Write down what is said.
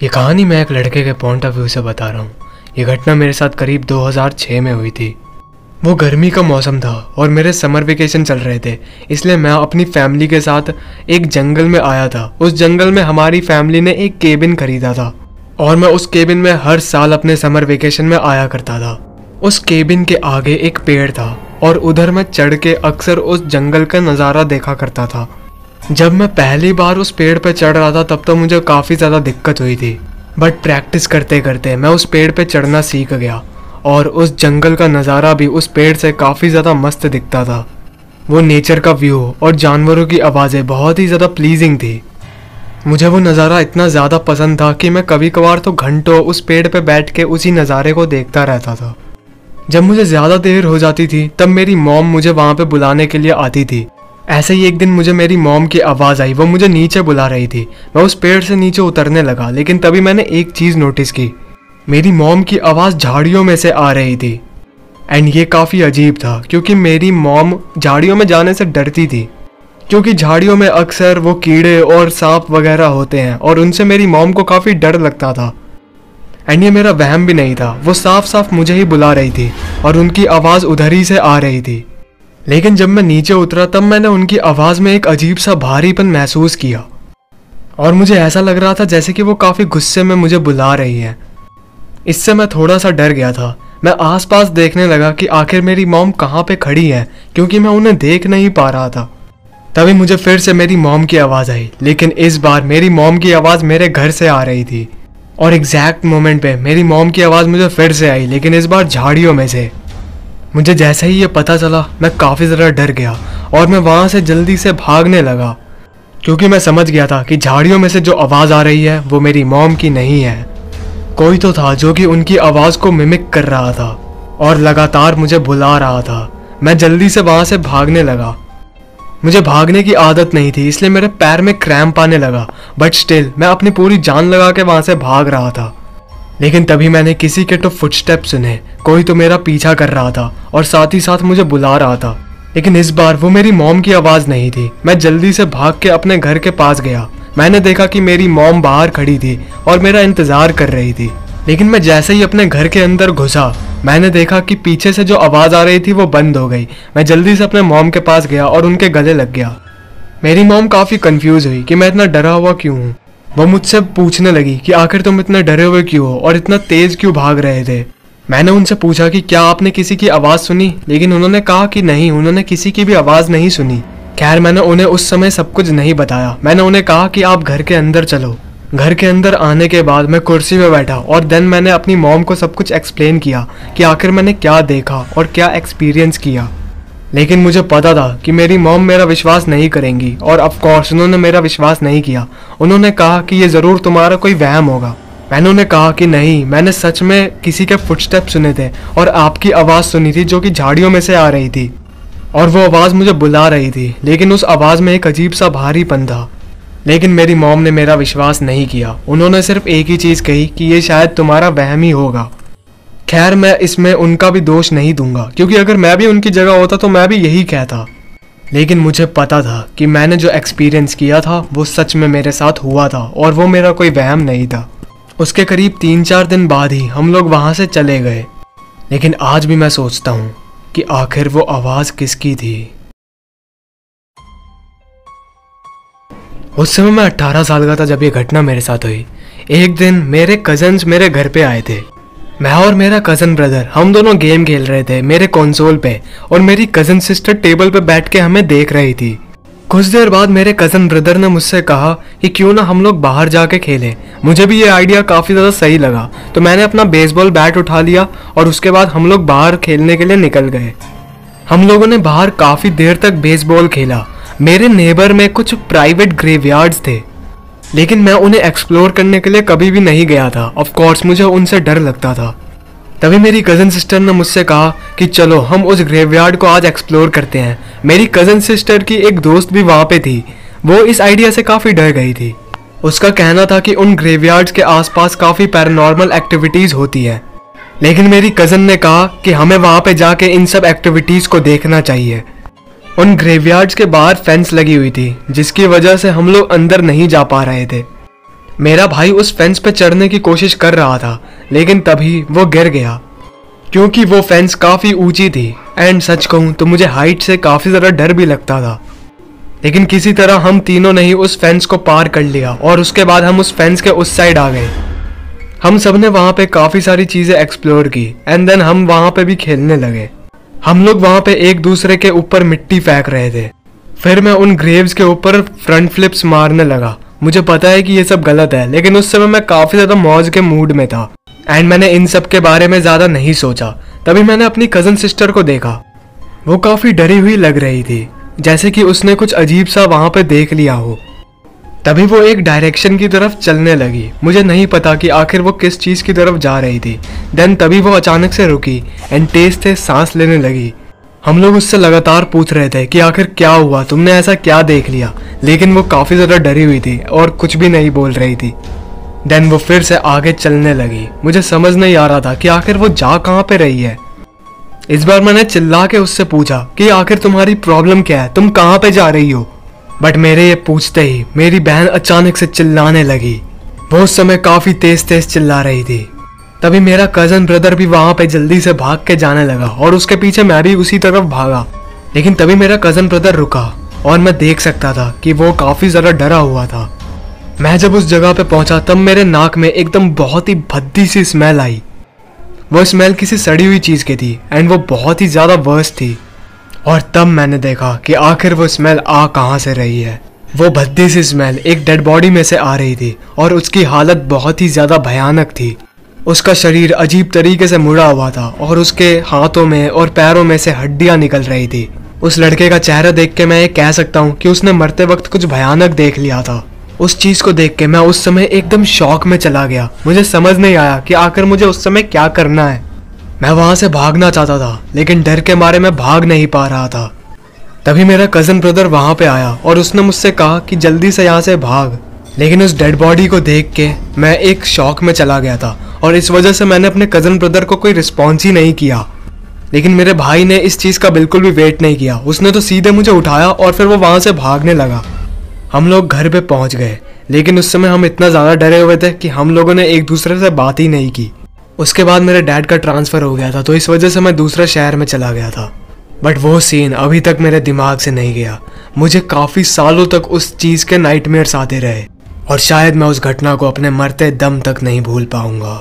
ये कहानी मैं एक लड़के के पॉइंट ऑफ़ व्यू से बता रहा हूँ। ये घटना मेरे साथ करीब 2006 में हुई थी। वो गर्मी का मौसम था और मेरे समर वेकेशन चल रहे थे, इसलिए मैं अपनी फैमिली के साथ एक जंगल में आया था। उस जंगल में हमारी फैमिली ने एक केबिन खरीदा था और मैं उस केबिन में हर साल अपने समर वेकेशन में आया करता था। उस केबिन के आगे एक पेड़ था और उधर मैं चढ़ के अक्सर उस जंगल का नज़ारा देखा करता था। जब मैं पहली बार उस पेड़ पे चढ़ रहा था, तब तो मुझे काफ़ी ज़्यादा दिक्कत हुई थी। बट प्रैक्टिस करते करते मैं उस पेड़ पे चढ़ना सीख गया और उस जंगल का नज़ारा भी उस पेड़ से काफ़ी ज़्यादा मस्त दिखता था। वो नेचर का व्यू और जानवरों की आवाज़ें बहुत ही ज़्यादा प्लीजिंग थी। मुझे वो नज़ारा इतना ज़्यादा पसंद था कि मैं कभी कभार तो घंटों उस पेड़ पे बैठ के उसी नज़ारे को देखता रहता था। जब मुझे ज़्यादा देर हो जाती थी, तब मेरी मॉम मुझे वहाँ पे बुलाने के लिए आती थी। ऐसे ही एक दिन मुझे मेरी मॉम की आवाज़ आई। वो मुझे नीचे बुला रही थी। मैं उस पेड़ से नीचे उतरने लगा, लेकिन तभी मैंने एक चीज़ नोटिस की। मेरी मॉम की आवाज़ झाड़ियों में से आ रही थी। एंड ये काफ़ी अजीब था, क्योंकि मेरी मॉम झाड़ियों में जाने से डरती थी। क्योंकि झाड़ियों में अक्सर वो कीड़े और सांप वगैरह होते हैं, और उनसे मेरी मॉम को काफ़ी डर लगता था। एंड ये मेरा वहम भी नहीं था। वो साफ़ साफ़ मुझे ही बुला रही थी, और उनकी आवाज़ उधर ही से आ रही थी। लेकिन जब मैं नीचे उतरा, तब मैंने उनकी आवाज़ में एक अजीब सा भारीपन महसूस किया। और मुझे ऐसा लग रहा था जैसे कि वो काफ़ी गुस्से में मुझे बुला रही है। इससे मैं थोड़ा सा डर गया था। मैं आसपास देखने लगा कि आखिर मेरी मॉम कहाँ पे खड़ी है, क्योंकि मैं उन्हें देख नहीं पा रहा था। तभी मुझे फिर से मेरी मॉम की आवाज़ आई, लेकिन इस बार मेरी मॉम की आवाज़ मेरे घर से आ रही थी। और एग्जैक्ट मोमेंट पे मेरी मॉम की आवाज़ मुझे फिर से आई, लेकिन इस बार झाड़ियों में से। मुझे जैसे ही ये पता चला, मैं काफ़ी ज़्यादा डर गया और मैं वहाँ से जल्दी से भागने लगा। क्योंकि मैं समझ गया था कि झाड़ियों में से जो आवाज़ आ रही है, वो मेरी मॉम की नहीं है। कोई तो था जो कि उनकी आवाज़ को मिमिक कर रहा था और लगातार मुझे बुला रहा था। मैं जल्दी से वहाँ से भागने लगा। मुझे भागने की आदत नहीं थी, इसलिए मेरे पैर में क्रैम्प आने लगा। बट स्टिल, मैं अपनी पूरी जान लगा के वहाँ से भाग रहा था। लेकिन तभी मैंने किसी के तो फुटस्टेप सुने। कोई तो मेरा पीछा कर रहा था और साथ ही साथ मुझे बुला रहा था। लेकिन इस बार वो मेरी मॉम की आवाज़ नहीं थी। मैं जल्दी से भाग के अपने घर के पास गया। मैंने देखा कि मेरी मॉम बाहर खड़ी थी और मेरा इंतज़ार कर रही थी। लेकिन मैं जैसे ही अपने घर के अंदर घुसा, मैंने देखा कि पीछे से जो आवाज़ आ रही थी वो बंद हो गई। मैं जल्दी से अपने मॉम के पास गया और उनके गले लग गया। मेरी मॉम काफ़ी कंफ्यूज हुई कि मैं इतना डरा हुआ क्यों हूँ? वो मुझसे पूछने लगी कि आखिर तुम इतना डरे हुए क्यों हो और इतना तेज़ क्यों भाग रहे थे? मैंने उनसे पूछा कि क्या आपने किसी की आवाज़ सुनी? लेकिन उन्होंने कहा कि नहीं, उन्होंने किसी की भी आवाज़ नहीं सुनी। खैर, मैंने उन्हें उस समय सब कुछ नहीं बताया। मैंने उन्हें कहा कि आप घर के अंदर चलो। घर के अंदर आने के बाद मैं कुर्सी में बैठा और देन मैंने अपनी मॉम को सब कुछ एक्सप्लेन किया कि आखिर मैंने क्या देखा और क्या एक्सपीरियंस किया। लेकिन मुझे पता था कि मेरी मॉम मेरा विश्वास नहीं करेंगी और ऑफकोर्स उन्होंने मेरा विश्वास नहीं किया। उन्होंने कहा कि ये ज़रूर तुम्हारा कोई वहम होगा। मैंने उन्हें कहा कि नहीं, मैंने सच में किसी के फुटस्टेप सुने थे और आपकी आवाज़ सुनी थी जो कि झाड़ियों में से आ रही थी। और वो आवाज़ मुझे बुला रही थी, लेकिन उस आवाज़ में एक अजीब सा भारीपन था। लेकिन मेरी मॉम ने मेरा विश्वास नहीं किया। उन्होंने सिर्फ़ एक ही चीज़ कही कि ये शायद तुम्हारा वहम ही होगा। खैर, मैं इसमें उनका भी दोष नहीं दूँगा, क्योंकि अगर मैं भी उनकी जगह होता तो मैं भी यही कहता। लेकिन मुझे पता था कि मैंने जो एक्सपीरियंस किया था, वो सच में मेरे साथ हुआ था, और वो मेरा कोई वहम नहीं था। उसके करीब तीन चार दिन बाद ही हम लोग वहाँ से चले गए। लेकिन आज भी मैं सोचता हूँ कि आखिर वो आवाज़ किसकी थी। उस समय मैं 18 साल का था जब ये घटना मेरे साथ हुई। एक दिन मेरे कजन्स मेरे घर पे आए थे। मैं और मेरा कज़न ब्रदर हम दोनों गेम खेल रहे थे, मेरे कंसोल पे, और मेरी कज़न सिस्टर टेबल पे बैठ के हमें देख रही थी। कुछ देर बाद मेरे कज़न ब्रदर ने मुझसे कहा कि क्यों ना हम लोग बाहर जाके खेलें। मुझे भी ये आइडिया काफ़ी ज़्यादा सही लगा तो मैंने अपना बेसबॉल बैट उठा लिया, और उसके बाद हम लोग बाहर खेलने के लिए निकल गए। हम लोगों ने बाहर काफ़ी देर तक बेसबॉल खेला। मेरे नेबर में कुछ प्राइवेट ग्रेवयार्ड्स थे। लेकिन मैं उन्हें एक्सप्लोर करने के लिए कभी भी नहीं गया था। ऑफ़ कोर्स मुझे उनसे डर लगता था। तभी मेरी कज़न सिस्टर ने मुझसे कहा कि चलो, हम उस ग्रेवयार्ड को आज एक्सप्लोर करते हैं। मेरी कज़न सिस्टर की एक दोस्त भी वहाँ पे थी। वो इस आइडिया से काफ़ी डर गई थी। उसका कहना था कि उन ग्रेवयार्ड्स के आसपास काफ़ी पैरानॉर्मल एक्टिविटीज़ होती है। लेकिन मेरी कज़न ने कहा कि हमें वहाँ पे जाके इन सब एक्टिविटीज़ को देखना चाहिए। उन ग्रेवयार्ड्स के बाहर फेंस लगी हुई थी, जिसकी वजह से हम लोग अंदर नहीं जा पा रहे थे। मेरा भाई उस फेंस पे चढ़ने की कोशिश कर रहा था, लेकिन तभी वो गिर गया, क्योंकि वो फेंस काफ़ी ऊँची थी। एंड सच कहूँ तो मुझे हाइट से काफ़ी ज़्यादा डर भी लगता था। लेकिन किसी तरह हम तीनों ने ही उस फेंस को पार कर लिया, और उसके बाद हम उस फेंस के उस साइड आ गए। हम सबने वहाँ पे काफ़ी सारी चीज़ें एक्सप्लोर की एंड देन हम वहाँ पे भी खेलने लगे। हम लोग वहाँ पे एक दूसरे के ऊपर मिट्टी फेंक रहे थे। फिर मैं उन ग्रेव्स के ऊपर फ्रंट फ्लिप्स मारने लगा। मुझे पता है कि ये सब गलत है, लेकिन उस समय मैं काफ़ी ज़्यादा मौज के मूड में था। एंड मैंने इन सब के बारे में ज़्यादा नहीं सोचा। तभी मैंने अपनी कज़न सिस्टर को देखा। वो काफ़ी डरी हुई लग रही थी, जैसे कि उसने कुछ अजीब सा वहाँ पे देख लिया हो। तभी वो एक डायरेक्शन की तरफ़ चलने लगी। मुझे नहीं पता कि आखिर वो किस चीज़ की तरफ़ जा रही थी। देन तभी वो अचानक से रुकी एंड तेज तेज सांस लेने लगी। हम लोग उससे लगातार पूछ रहे थे कि आखिर क्या हुआ? तुमने ऐसा क्या देख लिया? लेकिन वो काफ़ी ज़्यादा डरी हुई थी और कुछ भी नहीं बोल रही थी। देन वो फिर से आगे चलने लगी। मुझे समझ नहीं आ रहा था कि आखिर वो जा कहाँ पे रही है। इस बार मैंने चिल्ला के उससे पूछा कि आखिर तुम्हारी प्रॉब्लम क्या है? तुम कहाँ पे जा रही हो? बट मेरे ये पूछते ही मेरी बहन अचानक से चिल्लाने लगी। वो उस समय काफ़ी तेज तेज चिल्ला रही थी। तभी मेरा कज़न ब्रदर भी वहाँ पे जल्दी से भाग के जाने लगा और उसके पीछे मैं भी उसी तरफ़ भागा। लेकिन तभी मेरा कज़न ब्रदर रुका और मैं देख सकता था कि वो काफ़ी ज़्यादा डरा हुआ था। मैं जब उस जगह पे पहुँचा तब मेरे नाक में एकदम बहुत ही भद्दी सी स्मेल आई। वो स्मेल किसी सड़ी हुई चीज़ की थी एंड वो बहुत ही ज़्यादा वर्स थी। और तब मैंने देखा कि आखिर वो स्मेल आ कहाँ से रही है। वो भद्दी सी स्मेल एक डेड बॉडी में से आ रही थी और उसकी हालत बहुत ही ज़्यादा भयानक थी। उसका शरीर अजीब तरीके से मुड़ा हुआ था और उसके हाथों में और पैरों में से हड्डियाँ निकल रही थी। उस लड़के का चेहरा देख के मैं ये कह सकता हूँ कि उसने मरते वक्त कुछ भयानक देख लिया था। उस चीज़ को देख के मैं उस समय एकदम शौक में चला गया। मुझे समझ नहीं आया कि आखिर मुझे उस समय क्या करना है। मैं वहाँ से भागना चाहता था, लेकिन डर के मारे मैं भाग नहीं पा रहा था। तभी मेरा कज़न ब्रदर वहाँ पे आया और उसने मुझसे कहा कि जल्दी से यहाँ से भाग। लेकिन उस डेड बॉडी को देख के मैं एक शौक में चला गया था और इस वजह से मैंने अपने कज़न ब्रदर को कोई रिस्पॉन्स ही नहीं किया। लेकिन मेरे भाई ने इस चीज़ का बिल्कुल भी वेट नहीं किया। उसने तो सीधे मुझे उठाया और फिर वो वहाँ से भागने लगा। हम लोग घर पे पहुँच गए, लेकिन उस समय हम इतना ज़्यादा डरे हुए थे कि हम लोगों ने एक दूसरे से बात ही नहीं की। उसके बाद मेरे डैड का ट्रांसफ़र हो गया था तो इस वजह से मैं दूसरे शहर में चला गया था। बट वो सीन अभी तक मेरे दिमाग से नहीं गया। मुझे काफ़ी सालों तक उस चीज़ के नाइटमेयर्स आते रहे, और शायद मैं उस घटना को अपने मरते दम तक नहीं भूल पाऊँगा।